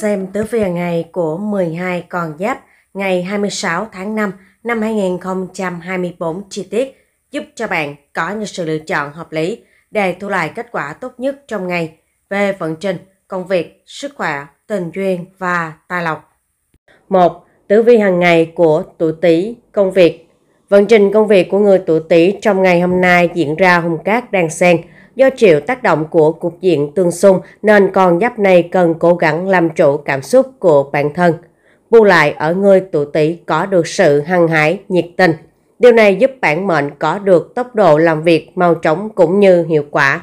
xem tử vi hàng ngày của 12 con giáp ngày 26 tháng 5 năm 2024 chi tiết giúp cho bạn có những sự lựa chọn hợp lý để thu lại kết quả tốt nhất trong ngày về vận trình, công việc, sức khỏe, tình duyên và tài lộc. 1. Tử vi hàng ngày của tuổi Tý, công việc. Vận trình công việc của người tuổi Tý trong ngày hôm nay diễn ra hung cát đang xen, Do chịu tác động của cục diện tương xung nên con giáp này cần cố gắng làm chủ cảm xúc của bản thân. Bù lại ở người tuổi tỷ có được sự hăng hái, nhiệt tình. Điều này giúp bản mệnh có được tốc độ làm việc mau chóng cũng như hiệu quả.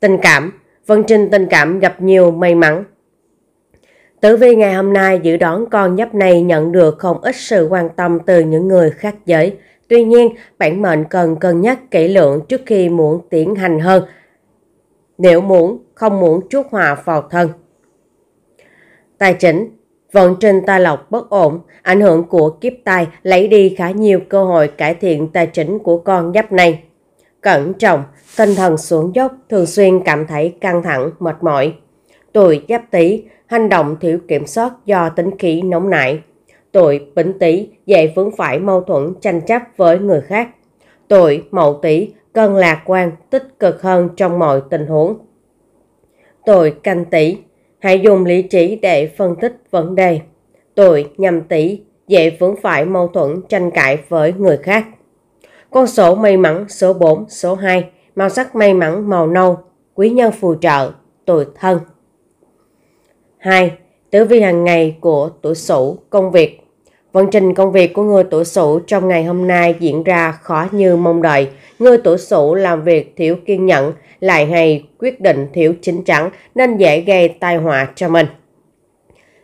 Tình cảm Vân trình tình cảm gặp nhiều may mắn. Tử vi ngày hôm nay dự đoán con giáp này nhận được không ít sự quan tâm từ những người khác giới, Tuy nhiên, bản mệnh cần cân nhắc kỹ lưỡng trước khi muốn tiến hành hơn. Nếu muốn, không muốn chuốc họa vào thân. Tài chính Vận trình tài lộc bất ổn, ảnh hưởng của kiếp tài lấy đi khá nhiều cơ hội cải thiện tài chính của con giáp này. Cẩn trọng, tinh thần xuống dốc, thường xuyên cảm thấy căng thẳng, mệt mỏi. Tuổi giáp tý, hành động thiếu kiểm soát do tính khí nóng nảy. Tuổi Bính Tý dễ vướng phải mâu thuẫn tranh chấp với người khác. Tuổi Mậu Tý cần lạc quan, tích cực hơn trong mọi tình huống. Tuổi Canh Tý hãy dùng lý trí để phân tích vấn đề. Tuổi Nhâm Tý dễ vướng phải mâu thuẫn tranh cãi với người khác. Con số may mắn số 4, số 2, màu sắc may mắn màu nâu, quý nhân phù trợ, tuổi thân. 2. Tử vi hàng ngày của tuổi Sửu, công việc Vận trình công việc của người tuổi Sửu trong ngày hôm nay diễn ra khó như mong đợi. Người tuổi Sửu làm việc thiếu kiên nhẫn, lại hay quyết định thiếu chính chắn nên dễ gây tai họa cho mình.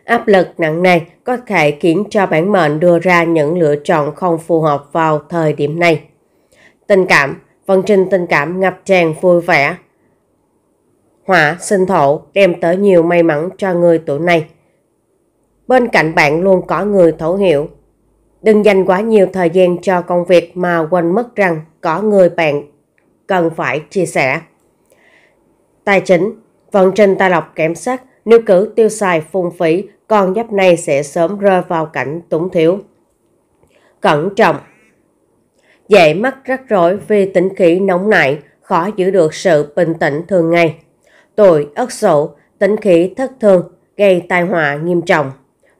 Áp lực nặng nề có thể khiến cho bản mệnh đưa ra những lựa chọn không phù hợp vào thời điểm này. Tình cảm, vận trình tình cảm ngập tràn vui vẻ. Hỏa sinh thổ đem tới nhiều may mắn cho người tuổi này. Bên cạnh bạn luôn có người thấu hiểu. Đừng dành quá nhiều thời gian cho công việc mà quên mất rằng có người bạn cần phải chia sẻ. Tài chính, vận trình tài lộc kém sắc, nếu cứ tiêu xài phung phí, con giáp này sẽ sớm rơi vào cảnh túng thiếu. Cẩn trọng Dễ mắc rắc rối vì tính khí nóng nảy, khó giữ được sự bình tĩnh thường ngày. Tuổi ất sửu, tính khí thất thường, gây tai họa nghiêm trọng.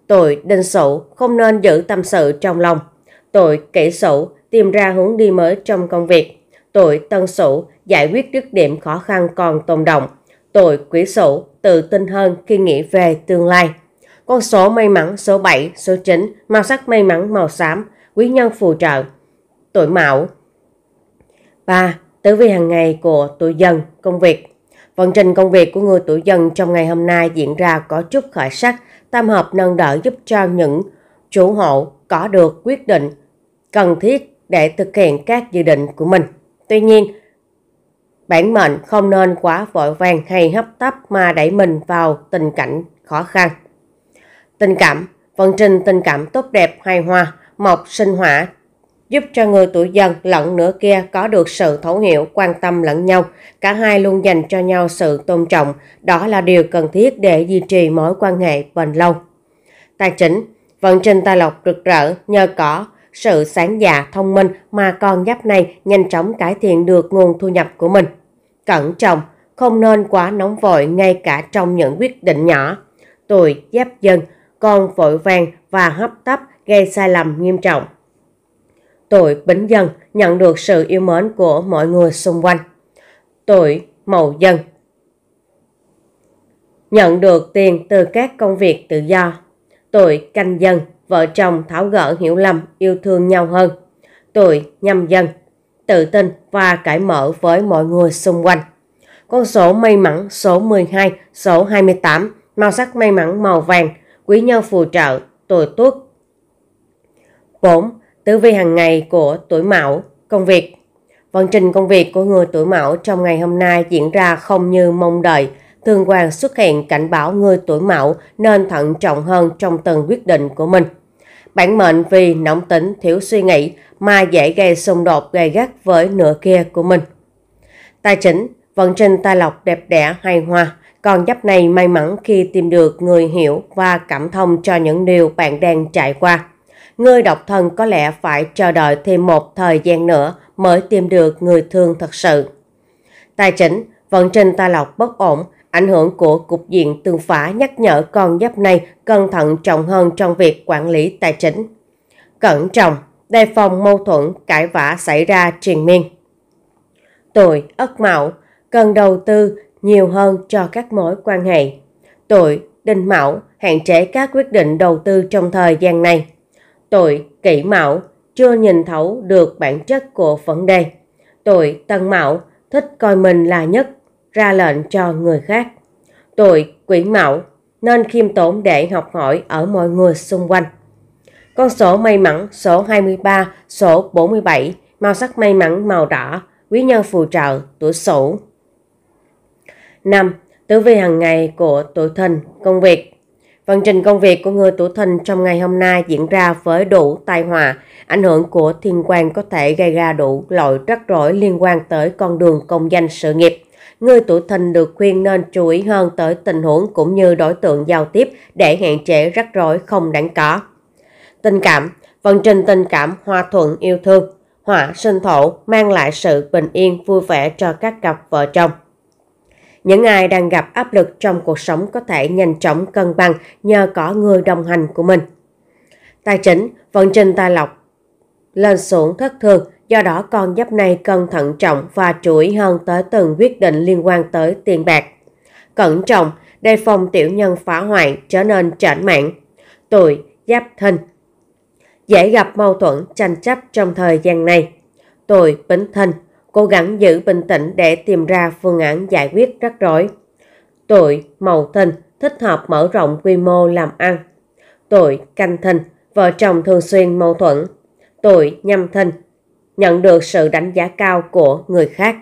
Tội đinh sổ không nên giữ tâm sự trong lòng. Tội kỹ sổ tìm ra hướng đi mới trong công việc. Tội tân sổ giải quyết dứt điểm khó khăn còn tồn động. Tội quý sổ tự tin hơn khi nghĩ về tương lai. Con số may mắn số 7, số 9, màu sắc may mắn màu xám, quý nhân phù trợ. Tuổi mão 3. Tử vi hàng ngày của tuổi dần, công việc Vận trình công việc của người tuổi dần trong ngày hôm nay diễn ra có chút khởi sắc, tam hợp nâng đỡ giúp cho những chủ hộ có được quyết định cần thiết để thực hiện các dự định của mình. Tuy nhiên, bản mệnh không nên quá vội vàng hay hấp tấp mà đẩy mình vào tình cảnh khó khăn. Tình cảm, vận trình tình cảm tốt đẹp hài hòa, mộc sinh hỏa giúp cho người tuổi dần lẫn nửa kia có được sự thấu hiểu, quan tâm lẫn nhau. Cả hai luôn dành cho nhau sự tôn trọng, đó là điều cần thiết để duy trì mối quan hệ bền lâu. Tài chính, vận trình tài lộc rực rỡ nhờ có sự sáng dạ thông minh mà con giáp này nhanh chóng cải thiện được nguồn thu nhập của mình. Cẩn trọng, không nên quá nóng vội ngay cả trong những quyết định nhỏ. Tuổi giáp dân, con vội vàng và hấp tấp gây sai lầm nghiêm trọng tội Bính Dân nhận được sự yêu mến của mọi người xung quanh. tội Mậu Dân nhận được tiền từ các công việc tự do. tội Canh Dân, vợ chồng tháo gỡ hiểu lầm, yêu thương nhau hơn. tội Nhâm Dân, tự tin và cởi mở với mọi người xung quanh. Con số may mắn số 12, số 28, màu sắc may mắn màu vàng, quý nhân phù trợ, tuổi tuất. 4. Tử vi hàng ngày của tuổi Mão, công việc. Vận trình công việc của người tuổi Mão trong ngày hôm nay diễn ra không như mong đợi. Thường quan xuất hiện cảnh báo người tuổi Mão nên thận trọng hơn trong từng quyết định của mình. Bản mệnh vì nóng tính, thiếu suy nghĩ mà dễ gây xung đột gay gắt với nửa kia của mình. Tài chính, vận trình tài lộc đẹp đẽ hay hoa, con giáp này may mắn khi tìm được người hiểu và cảm thông cho những điều bạn đang trải qua. Người độc thân có lẽ phải chờ đợi thêm một thời gian nữa mới tìm được người thương thật sự. Tài chính, vận trình tài lộc bất ổn, ảnh hưởng của cục diện tương phá nhắc nhở con giáp này cẩn thận trọng hơn trong việc quản lý tài chính. Cẩn trọng, đề phòng mâu thuẫn, cãi vã xảy ra triền miên. Tuổi Ất Mão cần đầu tư nhiều hơn cho các mối quan hệ. Tuổi Đinh Mão hạn chế các quyết định đầu tư trong thời gian này tội kỹ mạo chưa nhìn thấu được bản chất của vấn đề. tội Tân mạo thích coi mình là nhất, ra lệnh cho người khác. tội Quỷ mạo nên khiêm tốn để học hỏi ở mọi người xung quanh. Con số may mắn số 23, số 47, màu sắc may mắn màu đỏ, quý nhân phù trợ, tuổi sửu. 5. Tử vi hàng ngày của tuổi thìn, công việc. Vận trình công việc của người tuổi thìn trong ngày hôm nay diễn ra với đủ tai họa, ảnh hưởng của thiên quan có thể gây ra đủ loại rắc rối liên quan tới con đường công danh sự nghiệp. Người tuổi thìn được khuyên nên chú ý hơn tới tình huống cũng như đối tượng giao tiếp để hạn chế rắc rối không đáng có. Tình cảm, vận trình tình cảm hòa thuận yêu thương, hỏa sinh thổ mang lại sự bình yên vui vẻ cho các cặp vợ chồng. Những ai đang gặp áp lực trong cuộc sống có thể nhanh chóng cân bằng nhờ có người đồng hành của mình. Tài chính, vận trình tài lộc lên xuống thất thường, do đó con giáp này cần thận trọng và chú ý hơn tới từng quyết định liên quan tới tiền bạc. Cẩn trọng, đề phòng tiểu nhân phá hoại trở nên trảnh mạng. Tuổi giáp thìn dễ gặp mâu thuẫn tranh chấp trong thời gian này. Tuổi bính thìn cố gắng giữ bình tĩnh để tìm ra phương án giải quyết rắc rối. Tuổi mậu thìn thích hợp mở rộng quy mô làm ăn. Tuổi canh thìn vợ chồng thường xuyên mâu thuẫn. Tuổi nhâm thìn nhận được sự đánh giá cao của người khác.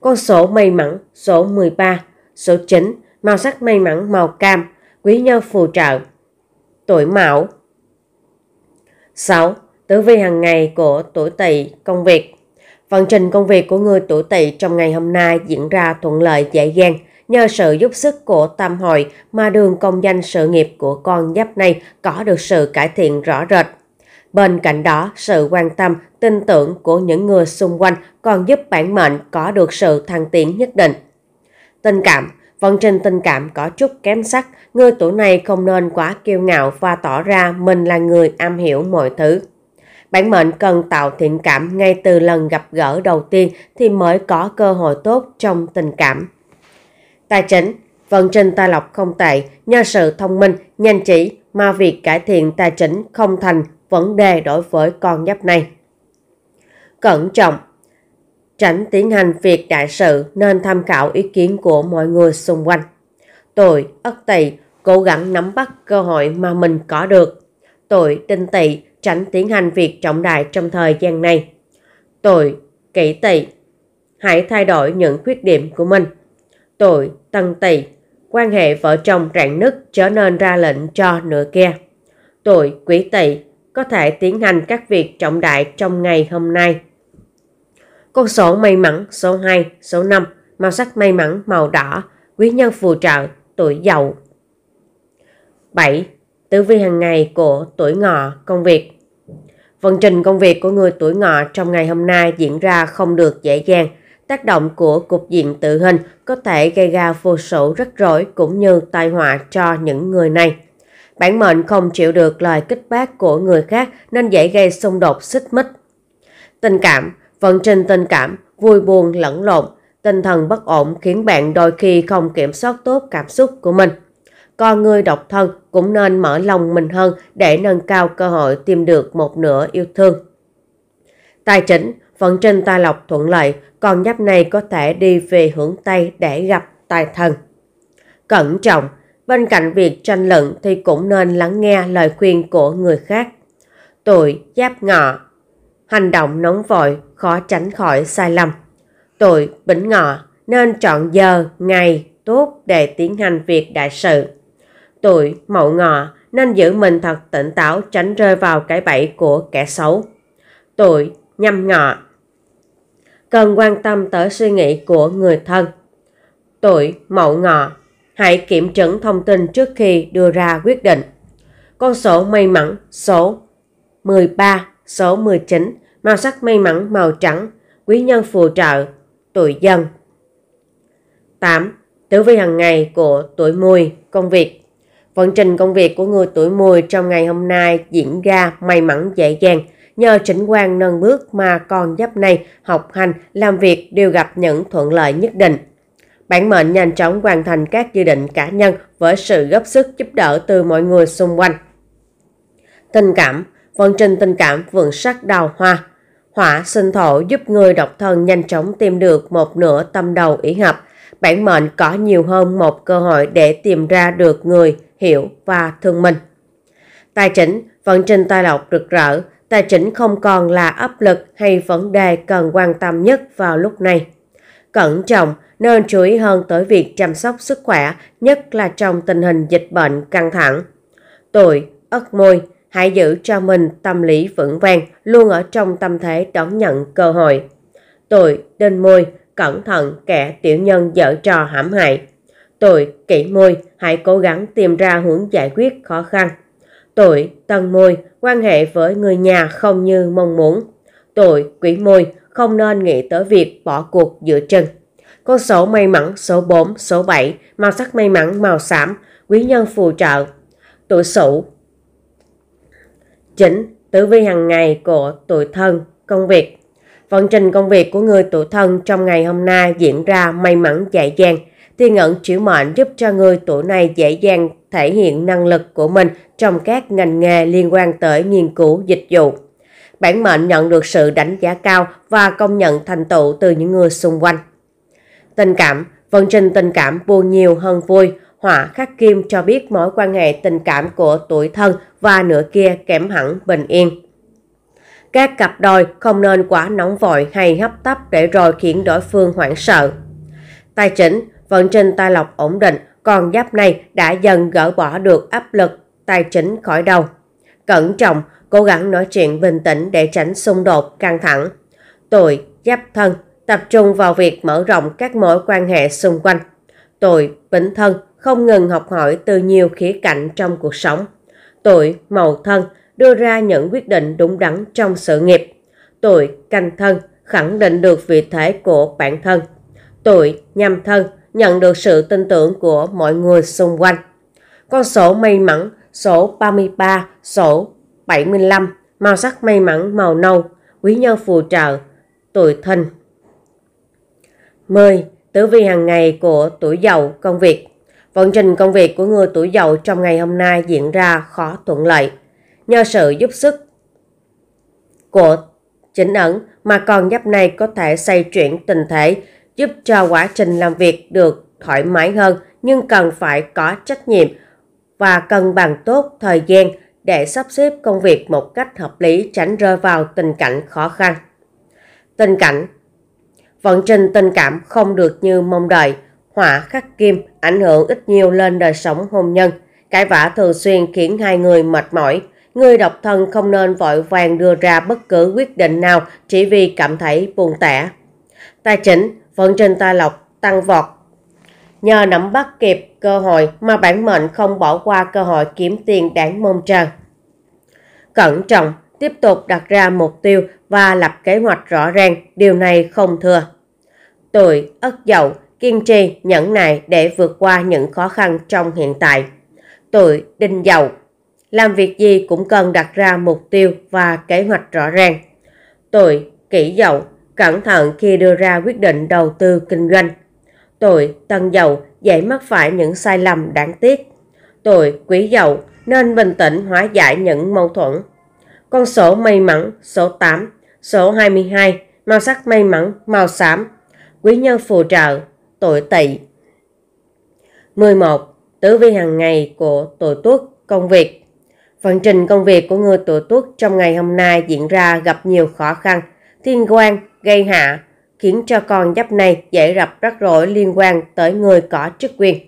Con số may mắn số 13, số 9, màu sắc may mắn màu cam, quý nhân phù trợ. Tuổi mão 6. Tử vi hàng ngày của tuổi tỵ công việc Vận trình công việc của người tuổi tỵ trong ngày hôm nay diễn ra thuận lợi dễ dàng nhờ sự giúp sức của tam hội mà đường công danh sự nghiệp của con giáp này có được sự cải thiện rõ rệt. Bên cạnh đó, sự quan tâm, tin tưởng của những người xung quanh còn giúp bản mệnh có được sự thăng tiến nhất định. Tình cảm Vận trình tình cảm có chút kém sắc, người tuổi này không nên quá kiêu ngạo và tỏ ra mình là người am hiểu mọi thứ. Bản mệnh cần tạo thiện cảm ngay từ lần gặp gỡ đầu tiên thì mới có cơ hội tốt trong tình cảm. Tài chính Vận trình tài lộc không tệ, nhờ sự thông minh, nhanh chỉ mà việc cải thiện tài chính không thành vấn đề đối với con giáp này. Cẩn trọng Tránh tiến hành việc đại sự nên tham khảo ý kiến của mọi người xung quanh. Tuổi Ất Tỵ cố gắng nắm bắt cơ hội mà mình có được. Tuổi Đinh Tỵ tránh tiến hành việc trọng đại trong thời gian này. Tội Kỷ Tỵ hãy thay đổi những khuyết điểm của mình. Tuổi Tân Tỵ quan hệ vợ chồng rạn nứt trở nên ra lệnh cho nửa kia. Tuổi Quý Tỵ có thể tiến hành các việc trọng đại trong ngày hôm nay. Con số may mắn số 2, số 5, màu sắc may mắn màu đỏ, quý nhân phù trợ, tuổi dậu. 7. Tử vi hàng ngày của tuổi ngọ, công việc. Vận trình công việc của người tuổi ngọ trong ngày hôm nay diễn ra không được dễ dàng. Tác động của cục diện tự hình có thể gây ra vô số rắc rối cũng như tai họa cho những người này. Bản mệnh không chịu được lời kích bác của người khác nên dễ gây xung đột xích mích. Tình cảm Vận trình tình cảm, vui buồn lẫn lộn, tinh thần bất ổn khiến bạn đôi khi không kiểm soát tốt cảm xúc của mình. Còn người độc thân cũng nên mở lòng mình hơn để nâng cao cơ hội tìm được một nửa yêu thương. Tài chính, vận trình tài lộc thuận lợi, còn giáp này có thể đi về hướng Tây để gặp tài thần. Cẩn trọng, bên cạnh việc tranh luận thì cũng nên lắng nghe lời khuyên của người khác. Tuổi giáp ngọ, hành động nóng vội, khó tránh khỏi sai lầm. Tuổi bính ngọ nên chọn giờ, ngày tốt để tiến hành việc đại sự. Tuổi mậu ngọ nên giữ mình thật tỉnh táo tránh rơi vào cái bẫy của kẻ xấu. Tuổi nhâm ngọ cần quan tâm tới suy nghĩ của người thân. Tuổi mậu ngọ hãy kiểm chứng thông tin trước khi đưa ra quyết định. Con số may mắn số 13, số 19, màu sắc may mắn màu trắng, quý nhân phù trợ, tuổi dân. 8. Tử vi hàng ngày của tuổi mùi, công việc. Vận trình công việc của người tuổi mùi trong ngày hôm nay diễn ra may mắn dễ dàng. Nhờ chỉnh quan nâng bước mà con giáp này học hành, làm việc đều gặp những thuận lợi nhất định. Bản mệnh nhanh chóng hoàn thành các dự định cá nhân với sự góp sức giúp đỡ từ mọi người xung quanh. Tình cảm, vận trình tình cảm vượng sắc đào hoa. Hỏa sinh thổ giúp người độc thân nhanh chóng tìm được một nửa tâm đầu ý hợp. Bản mệnh có nhiều hơn một cơ hội để tìm ra được người hiểu và thương mình. Tài chính, vận trình tài lộc rực rỡ, tài chính không còn là áp lực hay vấn đề cần quan tâm nhất vào lúc này. Cẩn trọng, nên chú ý hơn tới việc chăm sóc sức khỏe, nhất là trong tình hình dịch bệnh căng thẳng. Tuổi, ất môi, hãy giữ cho mình tâm lý vững vàng, luôn ở trong tâm thế đón nhận cơ hội. Tuổi, đinh môi, cẩn thận kẻ tiểu nhân dở trò hãm hại tội kỷ môi, hãy cố gắng tìm ra hướng giải quyết khó khăn. tội tân môi, quan hệ với người nhà không như mong muốn. tội quỷ môi, không nên nghĩ tới việc bỏ cuộc giữa chừng. Con số may mắn số 4, số 7, màu sắc may mắn màu xám, quý nhân phù trợ. Tuổi Sửu. Chính, tử vi hàng ngày của tuổi thân, công việc. Vận trình công việc của người tuổi thân trong ngày hôm nay diễn ra may mắn dễ dàng. Thiên ẩn chuyển mệnh giúp cho người tuổi này dễ dàng thể hiện năng lực của mình trong các ngành nghề liên quan tới nghiên cứu dịch vụ. Bản mệnh nhận được sự đánh giá cao và công nhận thành tựu từ những người xung quanh. Tình cảm, vận trình tình cảm buồn nhiều hơn vui. Họa khắc kim cho biết mối quan hệ tình cảm của tuổi thân và nửa kia kém hẳn bình yên. Các cặp đôi không nên quá nóng vội hay hấp tấp để rồi khiến đối phương hoảng sợ. Tài chính, vận trình tài lộc ổn định, còn giáp này đã dần gỡ bỏ được áp lực tài chính khỏi đầu. Cẩn trọng, cố gắng nói chuyện bình tĩnh để tránh xung đột căng thẳng. Tuổi, giáp thân, tập trung vào việc mở rộng các mối quan hệ xung quanh. Tuổi bính thân không ngừng học hỏi từ nhiều khía cạnh trong cuộc sống. Tuổi mậu thân đưa ra những quyết định đúng đắn trong sự nghiệp. Tuổi canh thân khẳng định được vị thế của bản thân. Tuổi nhâm thân nhận được sự tin tưởng của mọi người xung quanh. Con số may mắn số 33, số 75, màu sắc may mắn màu nâu, quý nhân phù trợ, tuổi thân. 10. Tử vi hàng ngày của tuổi dậu công việc Vận trình công việc của người tuổi dậu trong ngày hôm nay diễn ra khó thuận lợi. Nhờ sự giúp sức của chính ẩn mà con giáp này có thể xây chuyển tình thể giúp cho quá trình làm việc được thoải mái hơn nhưng cần phải có trách nhiệm và cân bằng tốt thời gian để sắp xếp công việc một cách hợp lý tránh rơi vào tình cảnh khó khăn. Tình cảnh vận trình tình cảm không được như mong đợi, hỏa khắc kim ảnh hưởng ít nhiều lên đời sống hôn nhân. Cãi vã thường xuyên khiến hai người mệt mỏi. Người độc thân không nên vội vàng đưa ra bất cứ quyết định nào chỉ vì cảm thấy buồn tẻ. Tài chính, vận trình tài lộc tăng vọt. Nhờ nắm bắt kịp cơ hội mà bản mệnh không bỏ qua cơ hội kiếm tiền đáng mong chờ. Cẩn trọng, tiếp tục đặt ra mục tiêu và lập kế hoạch rõ ràng, điều này không thừa. Tuổi Ất Dậu kiên trì, nhẫn nại để vượt qua những khó khăn trong hiện tại. Tuổi Đinh Dậu làm việc gì cũng cần đặt ra mục tiêu và kế hoạch rõ ràng. Tuổi Kỷ Dậu cẩn thận khi đưa ra quyết định đầu tư kinh doanh. Tuổi Tân Dậu dễ mắc phải những sai lầm đáng tiếc. Tuổi Quý Dậu nên bình tĩnh hóa giải những mâu thuẫn. Con số may mắn số 8, số 22, màu sắc may mắn màu xám, quý nhân phù trợ, tuổi tỵ. 11. Tử vi hàng ngày của tuổi tuất công việc Phần trình công việc của người tuổi tuất trong ngày hôm nay diễn ra gặp nhiều khó khăn, thiên quan, gây hạ, khiến cho con giáp này dễ gặp rắc rối liên quan tới người có chức quyền.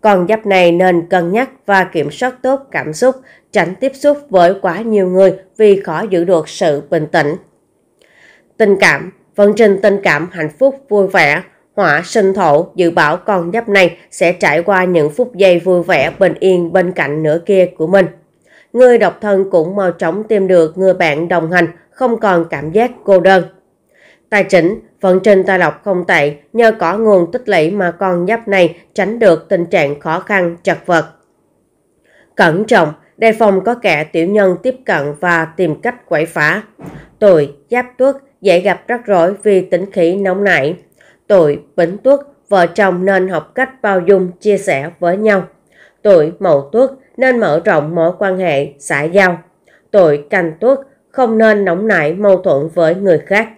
Con giáp này nên cân nhắc và kiểm soát tốt cảm xúc, tránh tiếp xúc với quá nhiều người vì khó giữ được sự bình tĩnh. Tình cảm, vận trình tình cảm hạnh phúc vui vẻ, hỏa sinh thổ dự bảo con giáp này sẽ trải qua những phút giây vui vẻ bình yên bên cạnh nửa kia của mình. Người độc thân cũng mau chóng tìm được người bạn đồng hành, không còn cảm giác cô đơn. Tài chính, vận trình tài lộc không tệ, nhờ có nguồn tích lũy mà con giáp này tránh được tình trạng khó khăn, chật vật. Cẩn trọng, đề phòng có kẻ tiểu nhân tiếp cận và tìm cách quậy phá. Tuổi giáp tuất dễ gặp rắc rối vì tính khí nóng nảy. Tuổi bính tuất vợ chồng nên học cách bao dung chia sẻ với nhau. Tuổi mậu tuất nên mở rộng mối quan hệ xã giao. Tuổi canh tuất không nên nóng nảy mâu thuẫn với người khác.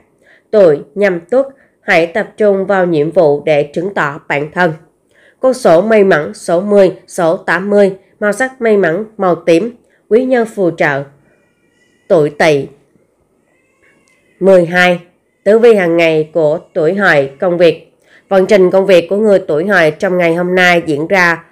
Tuổi nhâm tuất hãy tập trung vào nhiệm vụ để chứng tỏ bản thân. Con số may mắn số 10, số 80, màu sắc may mắn màu tím, quý nhân phù trợ. Tuổi tỵ 12. Tử vi hàng ngày của tuổi hợi công việc Vận trình công việc của người tuổi hợi trong ngày hôm nay diễn ra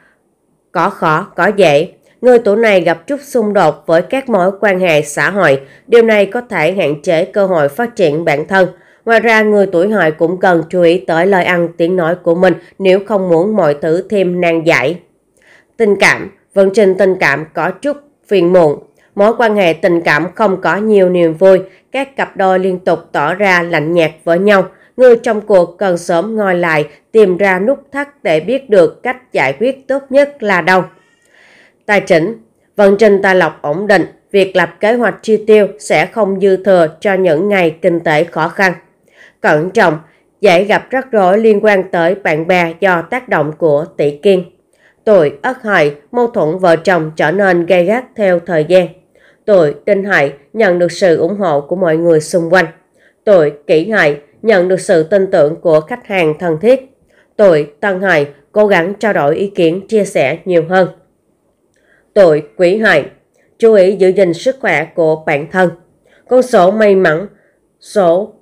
có khó, có dễ. Người tuổi này gặp chút xung đột với các mối quan hệ xã hội. Điều này có thể hạn chế cơ hội phát triển bản thân. Ngoài ra, người tuổi hợi cũng cần chú ý tới lời ăn tiếng nói của mình nếu không muốn mọi thứ thêm nan giải. Tình cảm Vận trình tình cảm có chút phiền muộn. Mối quan hệ tình cảm không có nhiều niềm vui. Các cặp đôi liên tục tỏ ra lạnh nhạt với nhau. Người trong cuộc cần sớm ngồi lại, tìm ra nút thắt để biết được cách giải quyết tốt nhất là đâu. Tài chính Vận trình tài lộc ổn định, việc lập kế hoạch chi tiêu sẽ không dư thừa cho những ngày kinh tế khó khăn. Cẩn trọng, dễ gặp rắc rối liên quan tới bạn bè do tác động của tỷ kiên. Tuổi ất hợi, mâu thuẫn vợ chồng trở nên gay gắt theo thời gian. Tuổi đinh hợi nhận được sự ủng hộ của mọi người xung quanh. Tuổi kỷ hợi nhận được sự tin tưởng của khách hàng thân thiết. Tuổi tân hợi cố gắng trao đổi ý kiến chia sẻ nhiều hơn. Tuổi quý hợi chú ý giữ gìn sức khỏe của bản thân. Con số may mắn số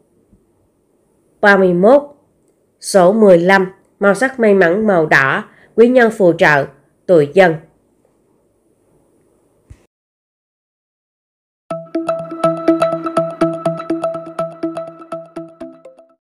31, số 15, màu sắc may mắn màu đỏ, quý nhân phù trợ, tuổi dân.